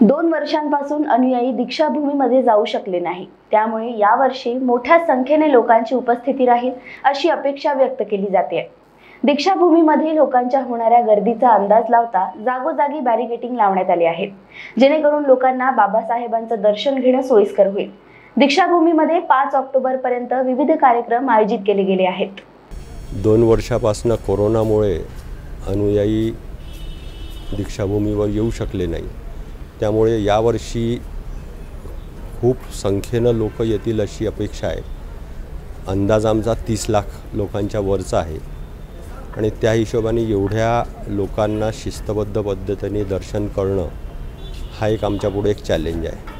दोन वर्षांपासून अनुयायी दीक्षाभूमीमध्ये जाऊ शकले नाही. त्यामुळे यावर्षी मोठ्या संख्येने लोकांची उपस्थिती राहील अशी अपेक्षा व्यक्त केली जाते. दीक्षाभूमीमध्ये लोकांच्या होणाऱ्या गर्दीचा अंदाज लावता जागोजागी बॅरिकेटिंग लावण्यात आले आहेत जेणेकरून लोकांना बाबासाहेबांचं दर्शन घेणं सोयीस्कर होईल. दीक्षाभूमीमध्ये पाच ऑक्टोबर पर्यंत विविध कार्यक्रम आयोजित केले गेले आहेत. दोन वर्षापासनं कोरोनामुळे अनुयायी दीक्षाभूमीवर येऊ शकले नाही. त्यामुळे यावर्षी खूप संख्येनं लोक येतील अशी अपेक्षा आहे. अंदाज आमचा तीस लाख लोकांच्या वरचा आहे. आणि त्या हिशोबाने एवढ्या लोकांना शिस्तबद्ध पद्धतीने दर्शन करणं हा एक आमच्यापुढे एक चॅलेंज आहे.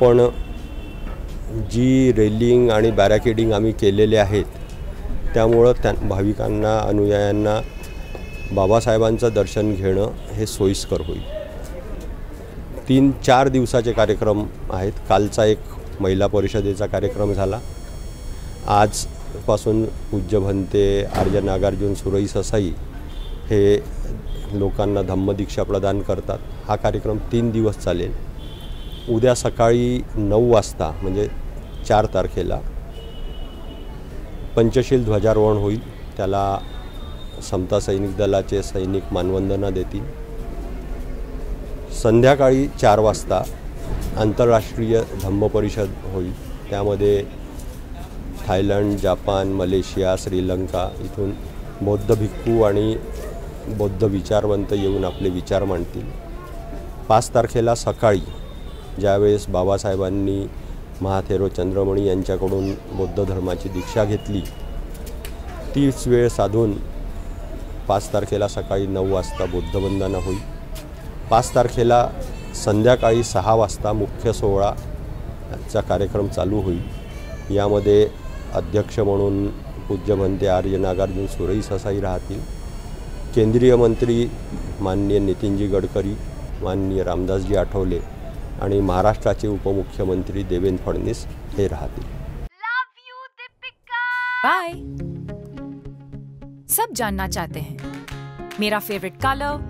पण जी रेलिंग आणि बॅरॅकेडिंग आम्ही केलेले आहेत त्यामुळं त्या भाविकांना अनुयायांना बाबासाहेबांचं दर्शन घेणं हे सोयीस्कर होईल. तीन चार दिवसाचे कार्यक्रम आहेत. कालचा एक महिला परिषदेचा कार्यक्रम झाला. आजपासून पूज्य भंते आर्य नागार्जुन सुरई ससाई हे लोकांना धम्मदीक्षा प्रदान करतात. हा कार्यक्रम तीन दिवस चालेल. उद्या सकाळी नऊ वाजता म्हणजे चार तारखेला पंचशील ध्वजारोहण होईल. त्याला समता सैनिक दलाचे सैनिक मानवंदना देतील. संध्याकाळी चार वाजता आंतरराष्ट्रीय धम्म परिषद होईल. त्यामध्ये थायलंड जापान मलेशिया श्रीलंका इथून बौद्ध भिक्खू आणि बौद्ध विचारवंत येऊन आपले विचार मांडतील. पाच तारखेला सकाळी ज्यावेळेस बाबासाहेबांनी महाथेरो चंद्रमणी यांच्याकडून बौद्ध धर्माची दीक्षा घेतली तीच वेळ साधून पाच तारखेला सकाळी नऊ वाजता बुद्धवंदना होईल. पाच तारखेला संध्याकाळी सहा वाजता मुख्य सोहळाचा कार्यक्रम चालू होईल. यामध्ये अध्यक्ष म्हणून पूज्य म्हणते आर्य नागार्जुन सुरई ससाई राहतील. केंद्रीय मंत्री माननीय नितीनजी गडकरी माननीय रामदासजी आठवले आणि महाराष्ट्राचे उपमुख्यमंत्री देवेंद्र फडणवीस हे राहतील. बाय सब जानना चाहते हैं। मेरा फेवरेट कलर